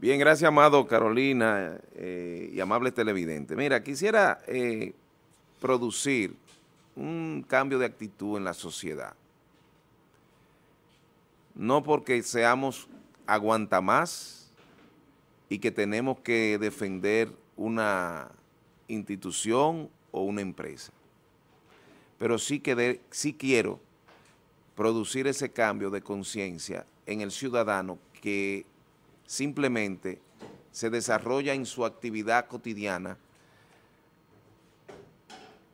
Bien, gracias, amado Carolina eh, y amable televidente. Mira, quisiera eh, producir un cambio de actitud en la sociedad. No porque seamos aguanta más y que tenemos que defender una institución o una empresa. Pero sí, que sí quiero producir ese cambio de conciencia en el ciudadano que simplemente se desarrolla en su actividad cotidiana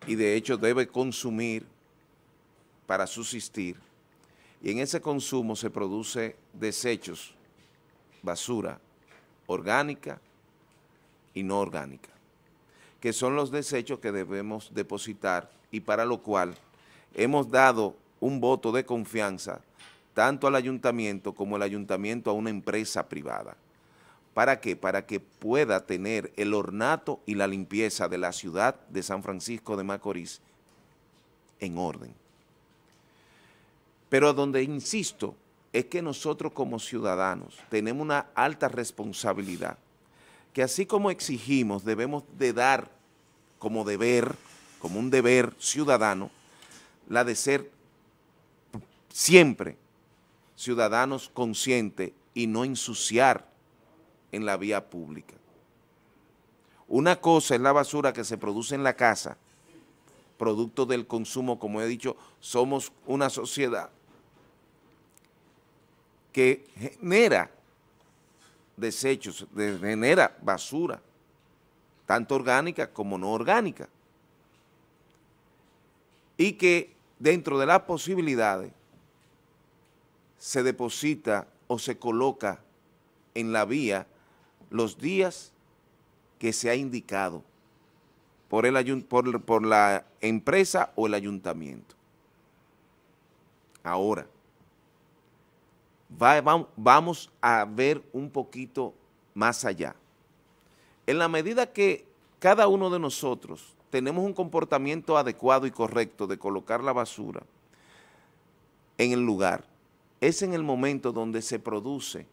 y de hecho debe consumir para subsistir. Y en ese consumo se produce desechos, basura orgánica y no orgánica, que son los desechos que debemos depositar y para lo cual hemos dado un voto de confianza tanto al ayuntamiento como el ayuntamiento a una empresa privada. ¿Para qué? Para que pueda tener el ornato y la limpieza de la ciudad de San Francisco de Macorís en orden. Pero donde insisto es que nosotros como ciudadanos tenemos una alta responsabilidad, que así como exigimos debemos de dar como deber, como un deber ciudadano, la de ser siempre ciudadanos conscientes y no ensuciar en la vía pública. Una cosa es la basura que se produce en la casa, producto del consumo, como he dicho, somos una sociedad que genera desechos, genera basura, tanto orgánica como no orgánica, y que dentro de las posibilidades se deposita o se coloca en la vía los días que se ha indicado por, el, por, por la empresa o el ayuntamiento. Ahora, vamos a ver un poquito más allá. En la medida que cada uno de nosotros tenemos un comportamiento adecuado y correcto de colocar la basura en el lugar, es en el momento donde se produce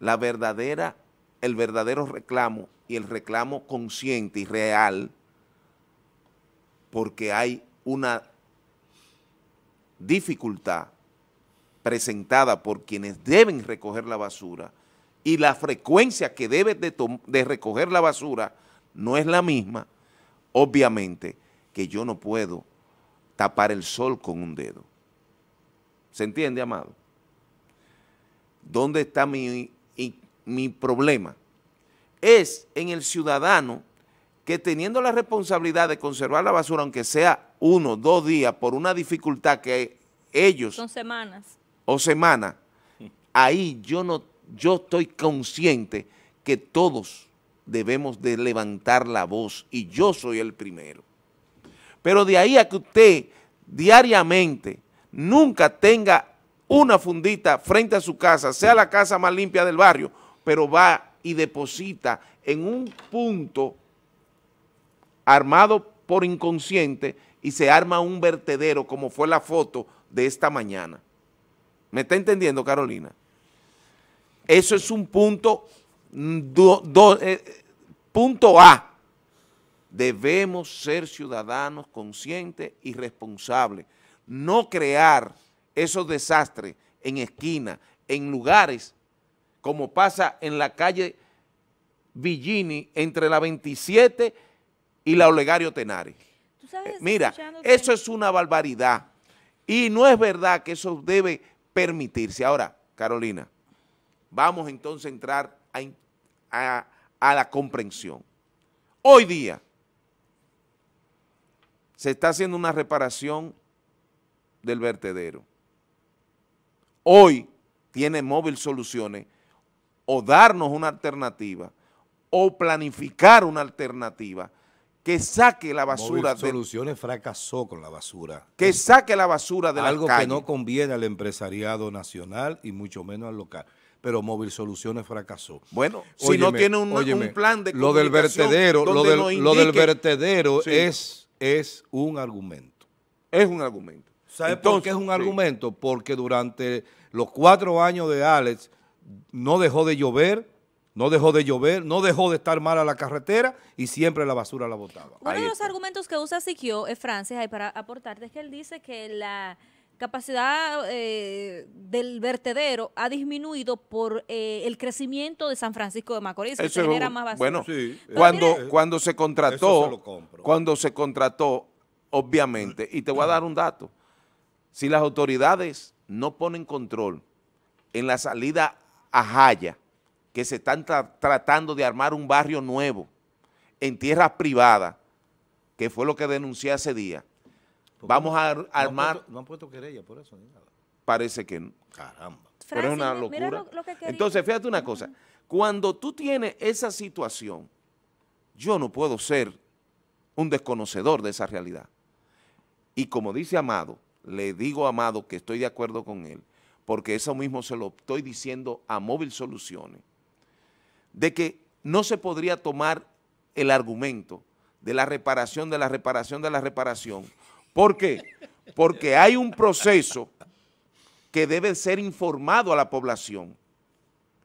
la verdadera, el verdadero reclamo y el reclamo consciente y real porque hay una dificultad presentada por quienes deben recoger la basura y la frecuencia que debe de, recoger la basura no es la misma, obviamente que yo no puedo tapar el sol con un dedo. ¿Se entiende, amado? ¿Dónde está mi, mi problema? Es en el ciudadano que teniendo la responsabilidad de conservar la basura, aunque sea uno, dos días, por una dificultad que ellos... Son semanas o semana, ahí yo, no, yo estoy consciente que todos debemos de levantar la voz y yo soy el primero. Pero de ahí a que usted diariamente nunca tenga una fundita frente a su casa, sea la casa más limpia del barrio, pero va y deposita en un punto armado por inconsciente y se arma un vertedero como fue la foto de esta mañana. ¿Me está entendiendo, Carolina? Eso es un punto, eh, punto A. Debemos ser ciudadanos conscientes y responsables. No crear esos desastres en esquinas, en lugares como pasa en la calle Villini entre la 27 y la Olegario Tenares. Eh, mira, eso es una barbaridad. Y no es verdad que eso debe permitirse. Ahora, Carolina, vamos entonces a entrar a, a la comprensión. Hoy día se está haciendo una reparación del vertedero. Hoy tiene Móvil Soluciones o darnos una alternativa o planificar una alternativa que saque la basura. Soluciones fracasó con la basura. Que saque la basura de la Algo que no conviene al empresariado nacional y mucho menos al local. Pero Móvil Soluciones fracasó. Bueno, si no tiene un, plan de lo del vertedero, lo del, lo del vertedero es, es un argumento. Es un argumento. ¿Sabe por qué es un argumento? Porque durante los cuatro años de Alex no dejó de llover, no dejó de llover, no dejó de estar mala la carretera y siempre la basura la botaba. Uno Ahí de los está. argumentos que usa Siquio, eh, Francis, ahí para aportarte, es que él dice que la capacidad eh, del vertedero ha disminuido por eh, el crecimiento de San Francisco de Macorís, que se genera más basura. Bueno, Sí, cuando, mire- cuando se contrató, se cuando se contrató, obviamente, y te voy a dar un dato, si las autoridades no ponen control en la salida a Jaya, que se están tra- tratando de armar un barrio nuevo en tierras privadas, que fue lo que denuncié hace día, ¿Por qué vamos a ar- no han armar, puesto- No han puesto querella por eso ni nada. parece que no. Caramba. pero es una locura. lo- lo que quería. Entonces, fíjate una cosa, cuando tú tienes esa situación, yo no puedo ser un desconocedor de esa realidad. Y como dice Amado, le digo Amado que estoy de acuerdo con él, porque eso mismo se lo estoy diciendo a Móvil Soluciones, de que no se podría tomar el argumento de la reparación, de la reparación, de la reparación. ¿Por qué? Porque hay un proceso que debe ser informado a la población.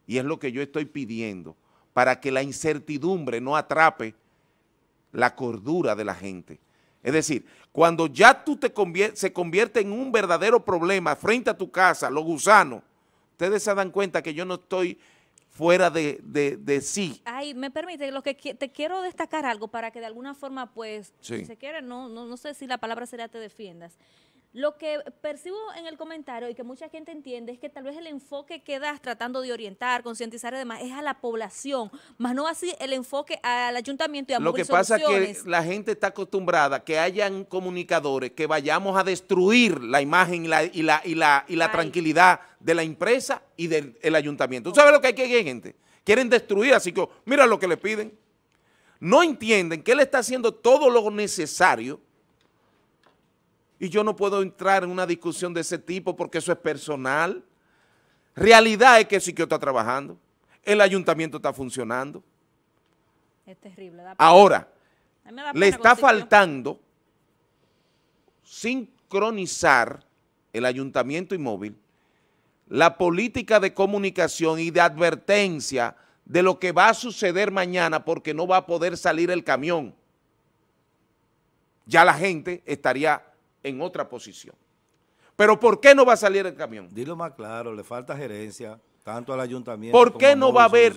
Y es lo que yo estoy pidiendo, para que la incertidumbre no atrape la cordura de la gente. Es decir, cuando ya tú te convier- se convierte en un verdadero problema frente a tu casa, los gusanos, ustedes se dan cuenta que yo no estoy fuera de, de- de sí. Ay, me permite, lo que qui- te quiero destacar algo para que de alguna forma, pues, Sí. si se quiere, no, no, no sé si la palabra sería te defiendas. Lo que percibo en el comentario y que mucha gente entiende es que tal vez el enfoque que das tratando de orientar, concientizar y demás es a la población, más no así el enfoque al ayuntamiento y a Lo que pasa es que la gente está acostumbrada a que hayan comunicadores que vayamos a destruir la imagen y la, y la, y la, y la Ay. tranquilidad de la empresa y del el ayuntamiento. ¿Tú sabes lo que hay que hay gente? Quieren destruir, así que mira lo que le piden. No entienden que él está haciendo todo lo necesario y yo no puedo entrar en una discusión de ese tipo porque eso es personal. Realidad es que Siquio está trabajando, el ayuntamiento está funcionando. Es terrible. da. Ahora, da le está faltando sincronizar el ayuntamiento inmóvil la política de comunicación y de advertencia de lo que va a suceder mañana porque no va a poder salir el camión. Ya la gente estaría en otra posición. Pero ¿por qué no va a salir el camión? Dilo más claro, le falta gerencia, tanto al ayuntamiento ¿Por como qué no va a haber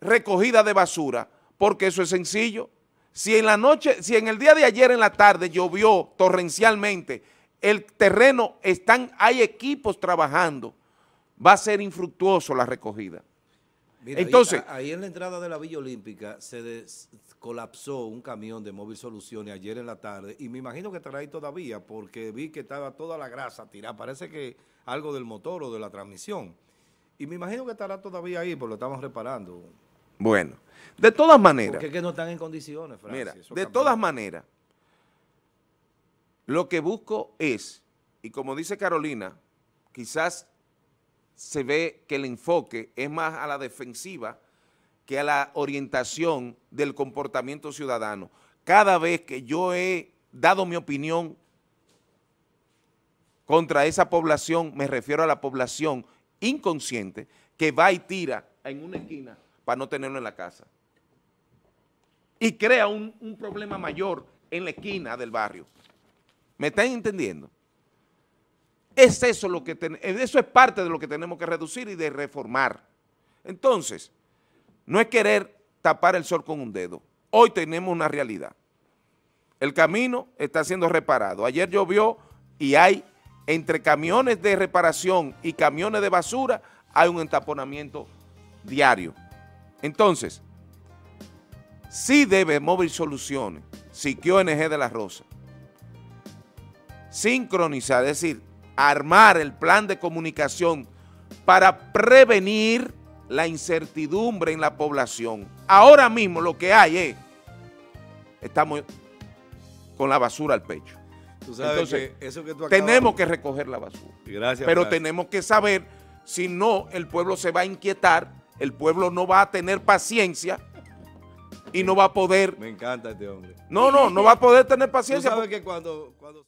recogida de basura, porque eso es sencillo. Si en la noche, si en el día de ayer en la tarde llovió torrencialmente, el terreno están, hay equipos trabajando, va a ser infructuoso la recogida. Mira, Entonces- ahí, en la entrada de la Villa Olímpica se des- colapsó un camión de Móvil Soluciones ayer en la tarde y me imagino que estará ahí todavía porque vi que estaba toda la grasa tirada, parece que algo del motor o de la transmisión. Y me imagino que estará todavía ahí, porque lo estamos reparando. Bueno, de todas maneras, Porque es que no están en condiciones, Francis. mira, de cambió. todas maneras, lo que busco es, y como dice Carolina, quizás se ve que el enfoque es más a la defensiva que a la orientación del comportamiento ciudadano. Cada vez que yo he dado mi opinión contra esa población, me refiero a la población inconsciente que va y tira en una esquina para no tenerlo en la casa. Y crea un, problema mayor en la esquina del barrio. ¿Me están entendiendo? Es eso lo que ten- eso es parte de lo que tenemos que reducir y de reformar. Entonces, no es querer tapar el sol con un dedo. Hoy tenemos una realidad. El camino está siendo reparado. Ayer llovió y hay entre camiones de reparación y camiones de basura, hay un entaponamiento diario. Entonces, sí debe Móvil Soluciones, Siquio NG de la Rosa, sincronizar, es decir, armar el plan de comunicación para prevenir la incertidumbre en la población. Ahora mismo lo que hay es, estamos con la basura al pecho. Tú sabes Entonces, que eso que tú acabas- Tenemos que recoger la basura. Gracias, Pero tenemos que saber, si no, el pueblo se va a inquietar, el pueblo no va a tener paciencia y no va a poder, Me encanta este hombre. no, no, no va a poder tener Tú paciencia. sabes que cuando... cuando